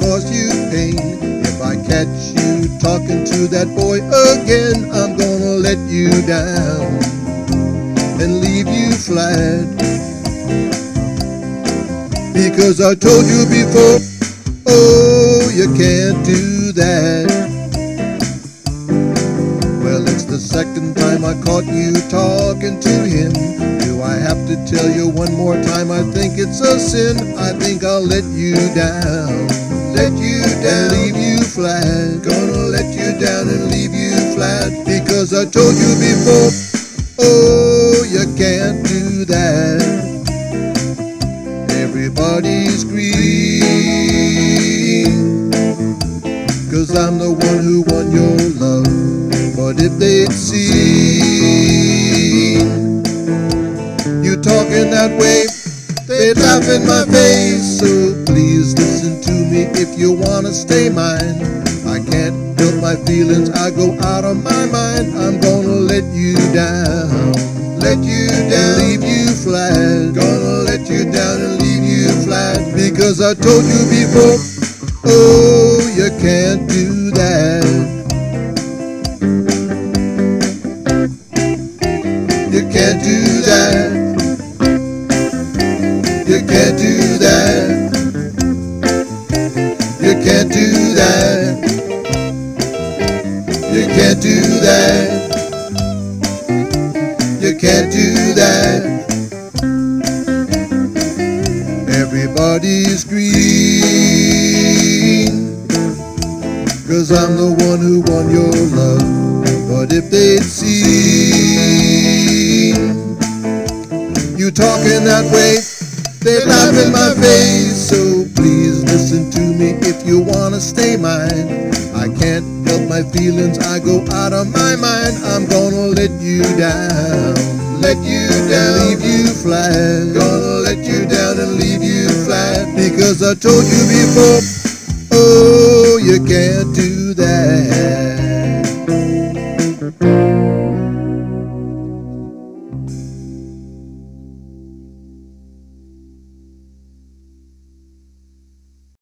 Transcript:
cause you pain. If I catch you talking to that boy again, I'm gonna let you down and leave you flat. Because I told you before, oh, you can't do that. Well, it's the second time I caught you talking to him. I have to tell you one more time, I think it's a sin. I think I'll let you down. Because I told you before, oh, you can't do that. Everybody's green. Cause I'm the one who won your love. But if they'd seen you talking that way, they'd laugh in my face. So please listen to me if you wanna stay mine. I can't help my feelings, I go out of my mind. I'm gonna let you down, let you down, leave you flat. Gonna let you down and leave you flat because I told you before. Oh, you can't do that. You can't do that. You can't do that. You can't do that. You can't do that. You can't do that. Everybody's green. Cause I'm the one who won your love. But if they'd seen you talking that way, they'd laugh in my face. So please listen to me if you wanna stay mine. I can't my feelings, I go out of my mind. I'm gonna let you down, let you down, leave you flat. Gonna let you down and leave you flat because I told you before. Oh, you can't do that.